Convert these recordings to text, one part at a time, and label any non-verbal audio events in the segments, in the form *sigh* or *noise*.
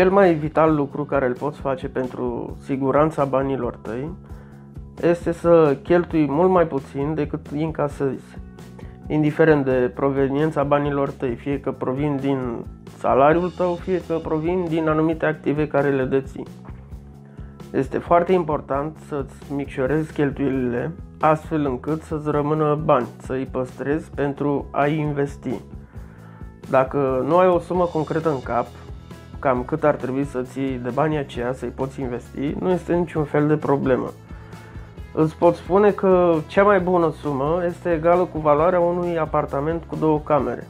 cel mai vital lucru care îl poți face pentru siguranța banilor tăi este să cheltui mult mai puțin decât încasezi. Indiferent de proveniența banilor tăi, fie că provin din salariul tău, fie că provin din anumite active care le deții. Este foarte important să-ți micșorezi cheltuielile astfel încât să-ți rămână bani, să-i păstrezi pentru a investi. Dacă nu ai o sumă concretă în cap, cam cât ar trebui să ții de banii aceia să-i poți investi, nu este niciun fel de problemă. Îți pot spune că cea mai bună sumă este egală cu valoarea unui apartament cu două camere.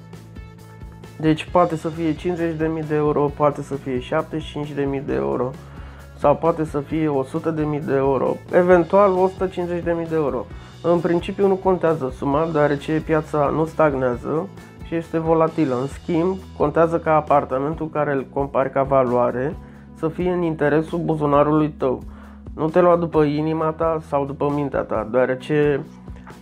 Deci poate să fie 50.000 de euro, poate să fie 75.000 de euro sau poate să fie 100.000 de euro, eventual 150.000 de euro. În principiu nu contează suma, deoarece piața nu stagnează și este volatilă. În schimb, contează ca apartamentul care îl compari ca valoare să fie în interesul buzunarului tău. Nu te lua după inima ta sau după mintea ta, deoarece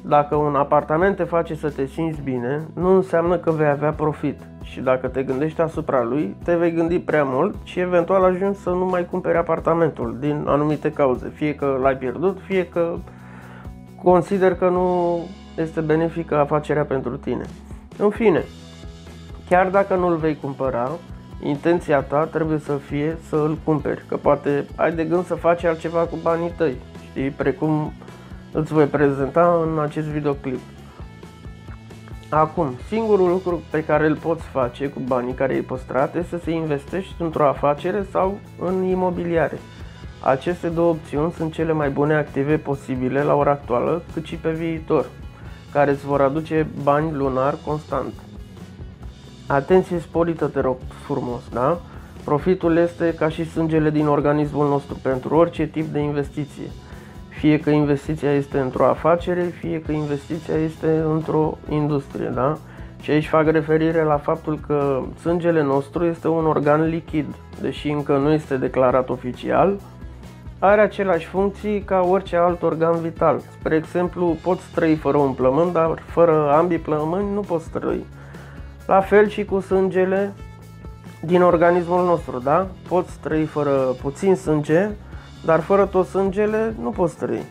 dacă un apartament te face să te simți bine, nu înseamnă că vei avea profit. Și dacă te gândești asupra lui, te vei gândi prea mult și eventual ajungi să nu mai cumperi apartamentul din anumite cauze. Fie că l-ai pierdut, fie că consider că nu este benefică afacerea pentru tine. În fine, chiar dacă nu-l vei cumpăra, intenția ta trebuie să fie să îl cumperi, că poate ai de gând să faci altceva cu banii tăi, știi, precum îți voi prezenta în acest videoclip. Acum, singurul lucru pe care îl poți face cu banii care ai păstrat este să investești într-o afacere sau în imobiliare. Aceste două opțiuni sunt cele mai bune active posibile la ora actuală, cât și pe viitor, care îți vor aduce bani lunar constant. Atenție sporită, te rog frumos, da? Profitul este ca și sângele din organismul nostru pentru orice tip de investiție. Fie că investiția este într-o afacere, fie că investiția este într-o industrie, da? Și aici fac referire la faptul că sângele nostru este un organ lichid, deși încă nu este declarat oficial, are aceleași funcții ca orice alt organ vital. Spre exemplu, poți trăi fără un plămân, dar fără ambii plămâni nu poți trăi. La fel și cu sângele din organismul nostru, da? Poți trăi fără puțin sânge, dar fără tot sângele nu poți trăi.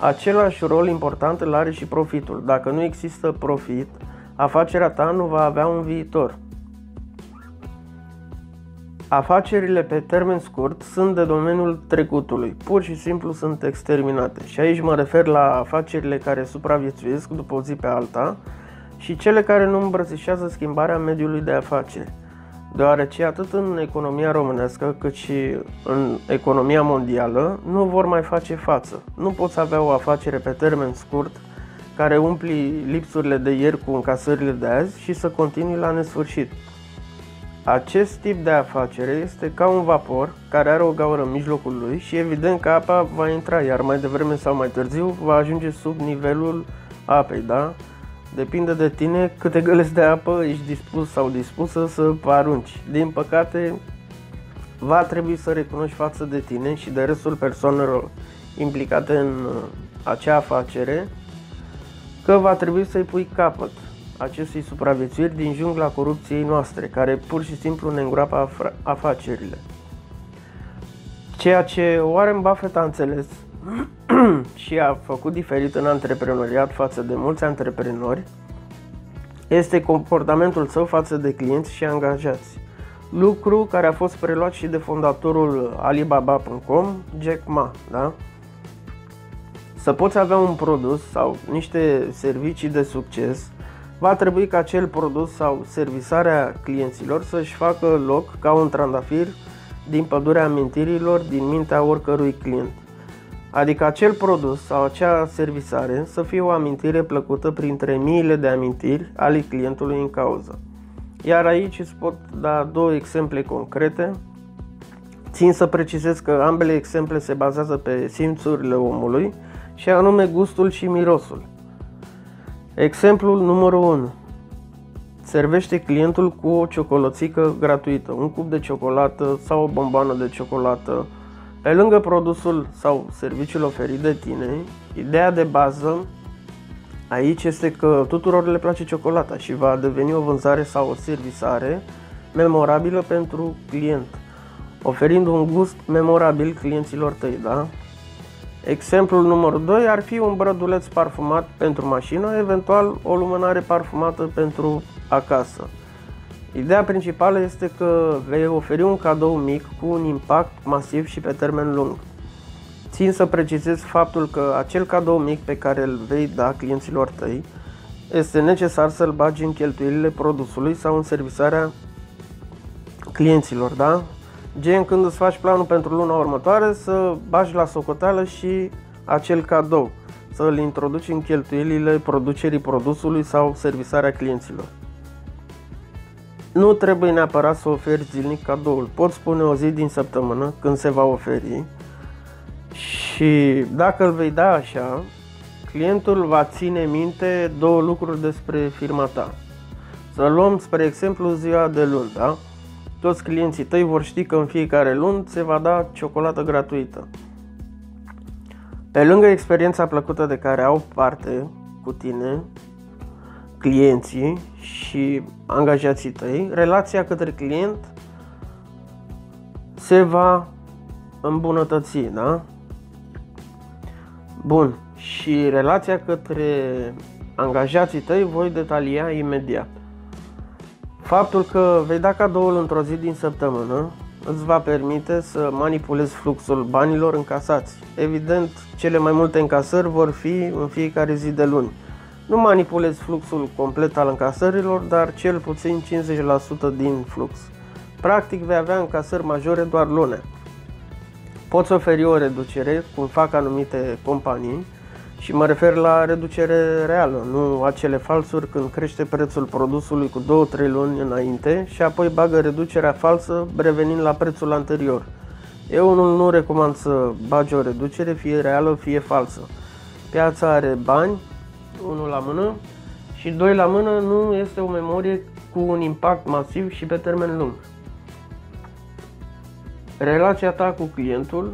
Același rol important îl are și profitul. Dacă nu există profit, afacerea ta nu va avea un viitor. Afacerile pe termen scurt sunt de domeniul trecutului, pur și simplu sunt exterminate. Și aici mă refer la afacerile care supraviețuiesc după o zi pe alta și cele care nu îmbrățișează schimbarea mediului de afaceri deoarece atât în economia românească cât și în economia mondială nu vor mai face față. Nu poți avea o afacere pe termen scurt care umpli lipsurile de ieri cu încasările de azi și să continui la nesfârșit. Acest tip de afacere este ca un vapor care are o gaură în mijlocul lui și evident că apa va intra, iar mai devreme sau mai târziu va ajunge sub nivelul apei, da? Depinde de tine câte găleți de apă ești dispus sau dispusă să arunci. Din păcate, va trebui să recunoști față de tine și de restul persoanelor implicate în uh, acea afacere că va trebui să-i pui capăt acestui supraviețuiri din jungla corupției noastre, care pur și simplu ne îngroapă afacerile. Ceea ce Warren Buffett a înțeles *clears throat* și a făcut diferit în antreprenoriat față de mulți antreprenori este comportamentul său față de clienți și angajați. Lucru care a fost preluat și de fondatorul Alibaba.com, Jack Ma. Da? Să poți avea un produs sau niște servicii de succes, va trebui ca acel produs sau servisarea clienților să-și facă loc ca un trandafir din pădurea amintirilor din mintea oricărui client. Adică acel produs sau acea servisare să fie o amintire plăcută printre miile de amintiri ale clientului în cauză. Iar aici îți pot da două exemple concrete. Țin să precizez că ambele exemple se bazează pe simțurile omului și anume gustul și mirosul. Exemplul numărul 1. Servește clientul cu o ciocolățică gratuită, un cup de ciocolată sau o bomboană de ciocolată, pe lângă produsul sau serviciul oferit de tine, ideea de bază aici este că tuturor le place ciocolata și va deveni o vânzare sau o servisare memorabilă pentru client. oferind un gust memorabil clienților tăi, da? Exemplul numărul 2 ar fi un brăduleț parfumat pentru mașină, eventual o lumânare parfumată pentru acasă. Ideea principală este că vei oferi un cadou mic cu un impact masiv și pe termen lung. Țin să precizez faptul că acel cadou mic pe care îl vei da clienților tăi este necesar să-l bagi în cheltuielile produsului sau în servisarea clienților, da? Gen când îți faci planul pentru luna următoare să bagi la socoteală și acel cadou, să îl introduci în cheltuielile producerii produsului sau servisarea clienților. Nu trebuie neapărat să oferi zilnic cadoul. Poți spune o zi din săptămână când se va oferi și dacă îl vei da așa, clientul va ține minte două lucruri despre firma ta. Să luăm spre exemplu ziua de luni, da? Toți clienții tăi vor ști că în fiecare luni se va da ciocolată gratuită. Pe lângă experiența plăcută de care au parte cu tine, clienții și angajații tăi, relația către client se va îmbunătăți, da? Bun, și relația către angajații tăi voi detalia imediat. Faptul că vei da cadoul într-o zi din săptămână îți va permite să manipulezi fluxul banilor încasați. Evident, cele mai multe încasări vor fi în fiecare zi de luni. Nu manipulezi fluxul complet al încasărilor, dar cel puțin 50% din flux. Practic vei avea încasări majore doar lune. Poți oferi o reducere, cum fac anumite companii, și mă refer la reducere reală, nu acele falsuri când crește prețul produsului cu 2-3 luni înainte și apoi bagă reducerea falsă revenind la prețul anterior. Eu unul nu recomand să bagi o reducere, fie reală, fie falsă. Piața are bani, unul la mână și doi la mână nu este o memorie cu un impact masiv și pe termen lung. Relația ta cu clientul,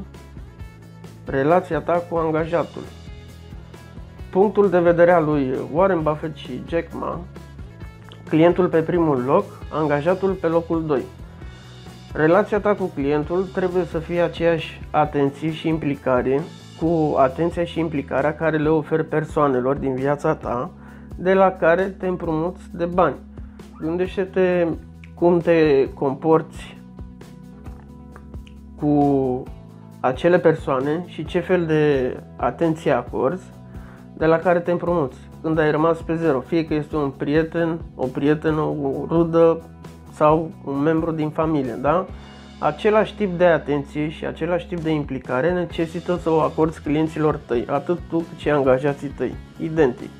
relația ta cu angajatul punctul de vedere al lui Warren Buffett și Jack Ma, clientul pe primul loc, angajatul pe locul 2. Relația ta cu clientul trebuie să fie aceeași atenție și implicare cu atenția și implicarea care le oferi persoanelor din viața ta de la care te împrumuți de bani. Gândește-te cum te comporți cu acele persoane și ce fel de atenție acorzi de la care te împrumuți când ai rămas pe zero, fie că este un prieten, o prietenă, o rudă sau un membru din familie, da? Același tip de atenție și același tip de implicare necesită să o acorzi clienților tăi, atât tu cât și angajații tăi, identic.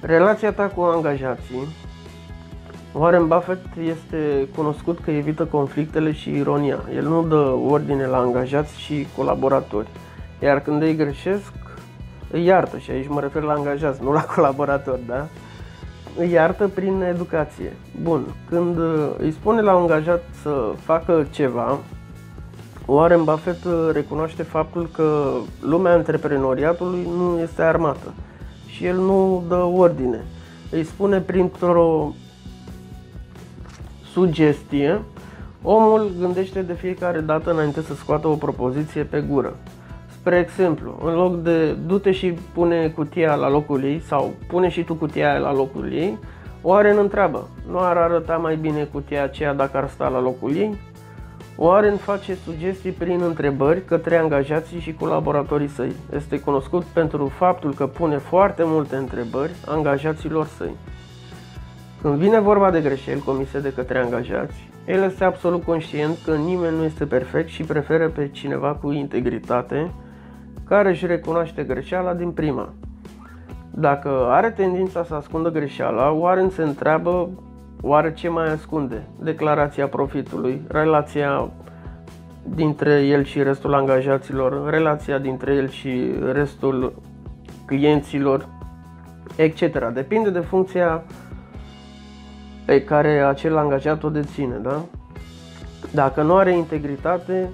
Relația ta cu angajații Warren Buffett este cunoscut că evită conflictele și ironia. El nu dă ordine la angajați și colaboratori. Iar când ei greșesc, îi iartă și aici mă refer la angajați, nu la *laughs* colaborator, da? Îi iartă prin educație. Bun, când uh, îi spune la angajat să facă ceva, Warren Buffett uh, recunoaște faptul că lumea antreprenoriatului nu este armată și el nu dă ordine. Îi spune printr-o sugestie, omul gândește de fiecare dată înainte să scoată o propoziție pe gură. Spre exemplu, în loc de du-te și pune cutia la locul ei sau pune și tu cutia la locul ei, Oaren întreabă, nu ar arăta mai bine cutia aceea dacă ar sta la locul ei? Oaren face sugestii prin întrebări către angajații și colaboratorii săi. Este cunoscut pentru faptul că pune foarte multe întrebări angajaților săi. Când vine vorba de greșeli comise de către angajați, el este absolut conștient că nimeni nu este perfect și preferă pe cineva cu integritate care își recunoaște greșeala din prima. Dacă are tendința să ascundă greșeala, Warren se întreabă oare ce mai ascunde? Declarația profitului, relația dintre el și restul angajaților, relația dintre el și restul clienților, etc. Depinde de funcția pe care acel angajat o deține, da? Dacă nu are integritate,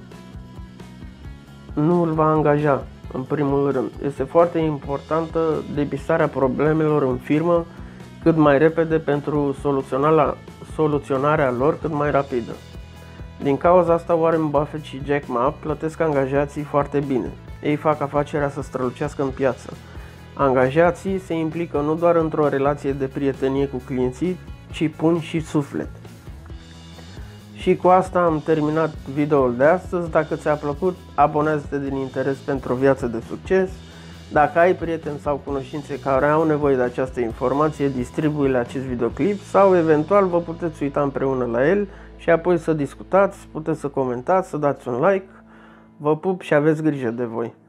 nu îl va angaja în primul rând. Este foarte importantă depistarea problemelor în firmă cât mai repede pentru soluționarea, soluționarea lor cât mai rapidă. Din cauza asta Warren Buffett și Jack Ma plătesc angajații foarte bine. Ei fac afacerea să strălucească în piață. Angajații se implică nu doar într-o relație de prietenie cu clienții, ci pun și suflet. Și cu asta am terminat videoul de astăzi. Dacă ți-a plăcut, abonează-te din interes pentru o viață de succes. Dacă ai prieteni sau cunoștințe care au nevoie de această informație, distribuie acest videoclip sau eventual vă puteți uita împreună la el și apoi să discutați, puteți să comentați, să dați un like. Vă pup și aveți grijă de voi!